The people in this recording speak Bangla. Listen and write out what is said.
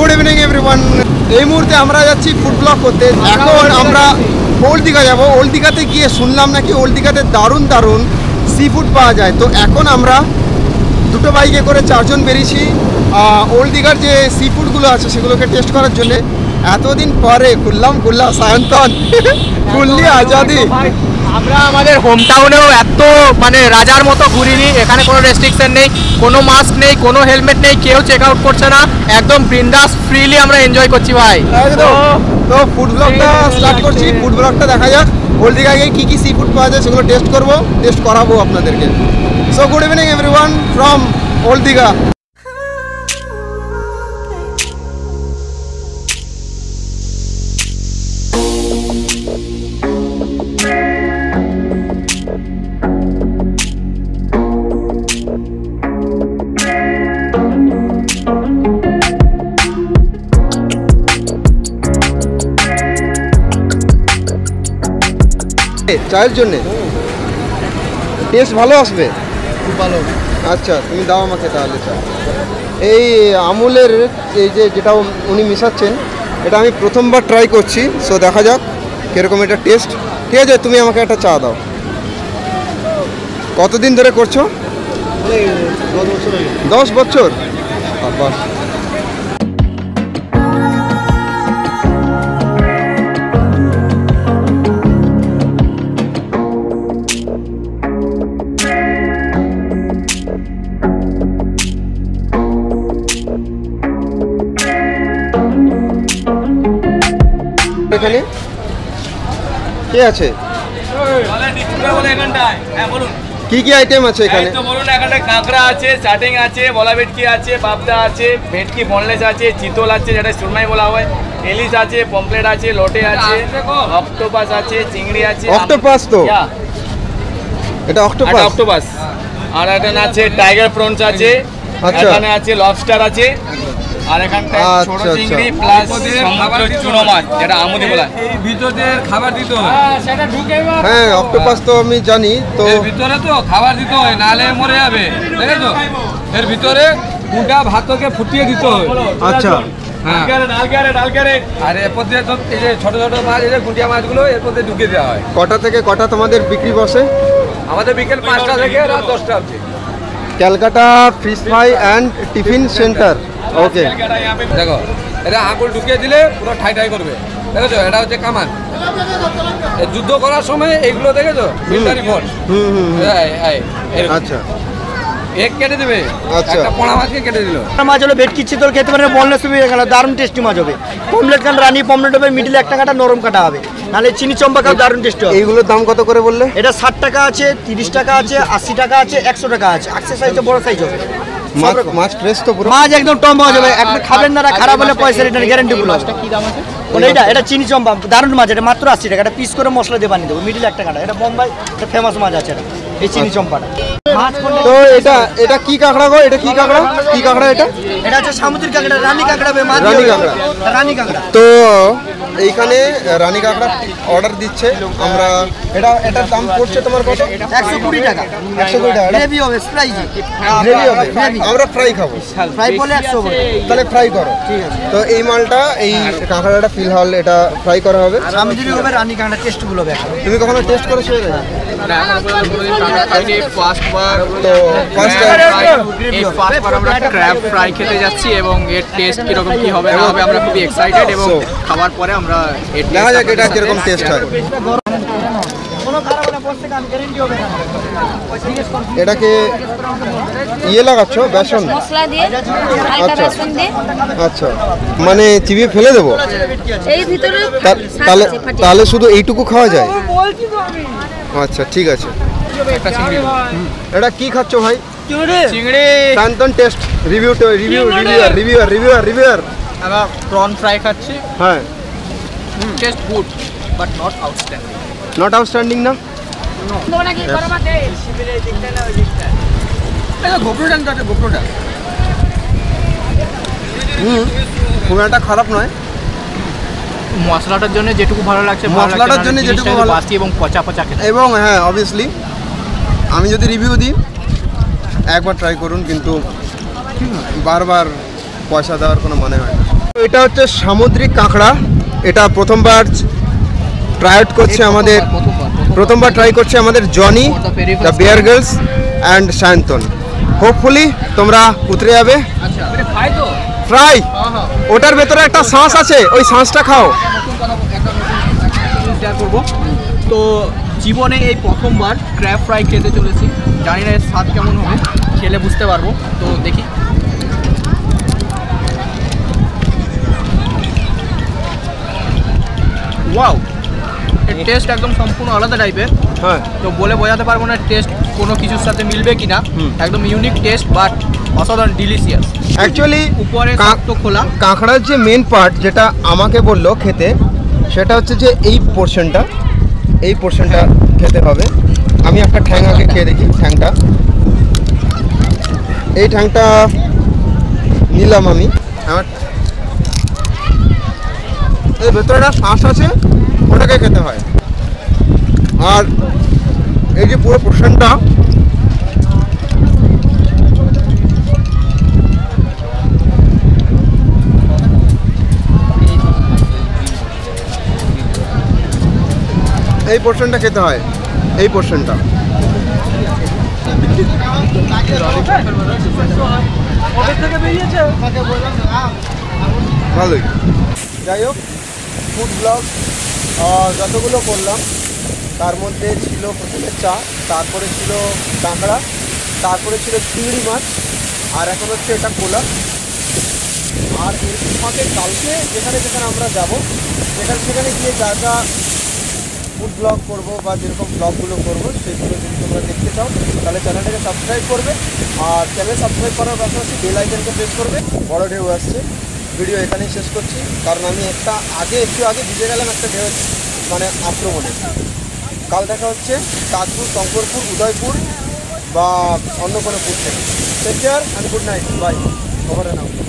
গুড ইভিনিং এভরিওয়ান এই মুহূর্তে আমরা যাচ্ছি ফুড ব্লগ করতে। এখন আমরা ওল্ড দীঘা যাব। ওল্ড দীঘাতে গিয়ে শুনলাম নাকি ওল্ড দীঘাতে দারুণ দারুণ সি ফুড পাওয়া যায়। তো এখন আমরা দুটো বাইকে করে চারজন বেরিয়েছি। ওল্ড দীঘার যে সি ফুডগুলো আছে সেগুলোকে টেস্ট করার জন্য। এতদিন পরে খুললাম খুললাম সায়ন্তন। খুললি আজাদি। আমরা আমাদের হোম টাউনেও এত মানে রাজার মতো ঘুরিনি এখানে কোনো রেস্ট্রিকশন নেই কোনো মাস্ক নেই কোনো হেলমেট নেই কেউ চেক আউট করছে না একদম বিন্দাস ফ্রিলি আমরা এনজয় করছি ভাই। একদম তো ফুড ব্লগটা স্টার্ট করছি ফুড ব্লগটা দেখা যাক ওল্ড গিয়ে কী কী সি ফুড পাওয়া যায় সেগুলো টেস্ট করব টেস্ট করাবো আপনাদেরকে। So good evening everyone from old Digha চায়ের জন্যে? টেস্ট ভালো আসবে? খুব ভালো। আচ্ছা তুমি দাও আমাকে তাহলে চা। এই আমুলের এই যে যেটা উনি মিশাচ্ছেন এটা আমি প্রথমবার ট্রাই করছি সো দেখা যাক কীরকম এটা টেস্ট ঠিক আছে তুমি আমাকে একটা চা দাও। কতদিন ধরে করছ? এই দশ বছর হয়ে কে আছে? কি কি আইটেম আছে এখানে? তো বলুন এখানে কাঁকড়া আছে চাটিং আছে বলা ভেটকি আছে পাবদা আছে ভেটকি বনলেস আছে চিতল আছে যেটা সুরমাই বলা হয় ইলিশ আছে পমপ্লেট আছে লোটে আছে অক্টোপাস আছে চিংড়ি আছে অক্টোপাস তো? এটা অক্টোপাস অক্টোপাস আর এখানে আছে টাইগার প্রনস আছে আচ্ছা। এখানে আছে লবস্টার আছে। আর এখানটায় আচ্ছা, ছোট আচ্ছা। চিংড়ি প্লাস সমুদ্র চুনো মাছ যেটা আমুদি বলা। এই ভিতরে খাবার দিতে হয় হ্যাঁ অক্টোপাস তো আমি জানি তো ভিতরে তো খাবার দিতে হয় নালে মরে যাবে। দেখেছ এর ভিতরে গুঁটা ভাতকে ফুটিয়ে দিতে হয়। আচ্ছা। হ্যাঁ। ছোট ছোট মাছ গুঁটিয়া মাছগুলো ঢুকিয়ে দেওয়া হয়। কটা থেকে কটা তোমাদের বিক্রি বসে? আমাদের বিকেল পাঁচটা থেকে রাত দশটা অবধি। Calcutta fish fry and tiffin centre. Okay দেখো এটা আঙুল ঢুকিয়ে দিলে পুরো ঠাই ঠাই করবে। দেখেছ? এটা হচ্ছে কামান। যুদ্ধ করার সময় এইগুলো দেখেছ? Military force. হুম হুম হুম। আচ্ছা আচ্ছা। এক কেটে দেবে। আচ্ছা। মাছকে কেটে দিল। মাছ হলো ভেটকি চিতল খেতে পারে বলনেস তুমি এখানে দারুণ টেস্টি মাছ হবে। পমলেট রানি পমলেট হবে মিডিলে একটা কাটা নরম কাটা হবে। নাহলে চিনি চম্পা খাও দারুণ টেস্টি হবে। এইগুলোর দাম কত করে বললে? এটা ষাট টাকা আছে তিরিশ টাকা আছে আশি টাকা আছে একশো টাকা আছে। আক্সেস সাইজ বড় সাইজ হবে। মাছ। মাছ ফ্রেশ তো পুরো মাছ একদম টম মাছ হবে একদম খাবেন না খারাপ হলে পয়সা রিটার্ন গ্যারান্টি গুলো কোন এইটা এটা চিনি চম্পা দারুণ মাছ এটা মাত্র আশি টাকা। এটা পিস করে মশলা দিয়ে বানিয়ে দেবো মিডিল একটা কাটা। এটা বোম্বাই এটা ফেমাস মাছ আছে এটা। এই চিনি চম্পাটা। তো এটা এটা কি কাঁকড়া গো? এটা কি কাঁকড়া? কি কাঁকড়া এটা? এটা হচ্ছে সামুদ্রিক কাঁকড়া রানী কাঁকড়া রানী কাঁকড়া। রানী কাঁকড়া। তো এইখানে রানী কাঁকড়া অর্ডার দিচ্ছে। আমরা এটা এটার দাম পড়ছে তোমার কত? একশো কুড়ি টাকা। একশো কুড়ি টাকা গ্রেভি হবে স্প্রাইজি। গ্রেভি হবে? আমরা ফ্রাই খাব। ফ্রাই বলে একশো তাহলে ফ্রাই করো। ঠিক আছে। তো এই মালটা এই কাঁকড়াটা ফিলহাল এটা ফ্রাই করা হবে। সামুদ্রিক হবে রানী কাঁকড়া টেস্টগুলো তুমি কখনো টেস্ট করেছ? তো ফার্স্ট বার আমরা ক্র্যাব ফ্রাই খেতে যাচ্ছি এবং এর টেস্ট কীরকম কি হবে না হবে আমরা খুবই এক্সাইটেড এবং খাওয়ার পরে আমরা taste দেখা যাক এটা কীরকম টেস্ট হয়। এটাকে ইয়ে লাগাচ্ছ? বেসন? মশলা দিয়ে হালকা আচ্ছা। বেসন দিয়ে। আচ্ছা। মানে চিবিয়ে ফেলে দেবো? এই ভিতরে তাহলে তাহলে শুধু এইটুকু খাওয়া যায়? আচ্ছা ঠিক আছে। এটা কি খাচ্ছ ভাই? চিংড়ি। কান্তন taste. Review review reviewer reviewer reviewer reviewer. আমরা প্রন ফ্রাই খাচ্ছি। হ্যাঁ। না তোমরা কি করো মাতে? গোপ্রোটা আছে গোপ্রোটা হুম খুব একটা খারাপ নয় মশলাটার জন্য যেটুকু ভালো লাগছে মশলাটার জন্য যেটুকু ভালো- বাসি এবং পচা পচা খেতে। এবং হ্যাঁ অবভিয়াসলি আমি যদি রিভিউ দিই একবার ট্রাই করুন কিন্তু বারবার পয়সা দেওয়ার কোনো মানে হয় না। এটা হচ্ছে সামুদ্রিক কাঁকড়া। এটা প্রথমবার ট্রাই করছে আমাদের, প্রথমবার ট্রাই করছে আমাদের Johnny the bear girls and Sayantan hopefully তোমরা উতরে যাবে। ফ্রাই ওটার ভেতরে একটা শাঁস আছে, ওই শাঁসটা খাও। তো জীবনে এই প্রথমবার ক্র্যাব ফ্রাই খেতে চলেছি। জানি না এর স্বাদ কেমন হবে, খেলে বুঝতে পারব। তো দেখি। টেস্ট একদম সম্পূর্ণ আলাদা টাইপের হ্যাঁ। তো বলে বোঝাতে পারব না টেস্ট কোনো কিছুর সাথে মিলবে কিনা। একদম ইউনিক টেস্ট বাট অসাধারণ ডিলিশিয়াস অ্যাকচুয়ালি উপরে শক্ত খোলা। কাঁকড়ার যে মেন পার্ট যেটা আমাকে বলল খেতে সেটা হচ্ছে যে এই পোর্শনটা এই পোর্শনটা খেতে হবে। আমি একটা ঠ্যাং আগে খেয়ে দেখি ঠ্যাংটা। এই ঠ্যাংটা নিলাম আমি। আমার এর ভেতরে একটা শ্বাস আছে ওটাকে খেতে হয়। আর এই যে পুরো পোর্শনটা, এই পোর্শনটা খেতে হয়, এই পোর্শনটা। ভালোই। যাই হোক ফুড ব্লগ যতগুলো করলাম তার মধ্যে ছিল প্রথমে চা, তারপরে ছিল কাঁকড়া, তারপরে ছিল চিংড়ি মাছ, আর এখন হচ্ছে এটা কোলা। আর এর ফাঁকে কালকে যেখানে যেখানে আমরা যাব, সেখানে সেখানে গিয়ে যা যা ফুড ব্লগ করব বা যেরকম ব্লগগুলো করব, সেগুলো যদি তোমরা দেখতে চাও, তাহলে চ্যানেলটাকে সাবস্ক্রাইব করবে। আর চ্যানেল সাবস্ক্রাইব করার পাশাপাশি বেল আইকনকে প্রেস করবে। বড় ঢেউ আসছে। ভিডিও এখানেই শেষ করছি। কারণ আমি একটা আগে, একটু আগে ভিজে গেলাম, একটা ঢেউ মানে আক্রমণে। কাল দেখা হচ্ছে তাজপুর শঙ্করপুর, উদয়পুর বা অন্য কোনো পুর থেকে। Take care and good night bye খবরের নাও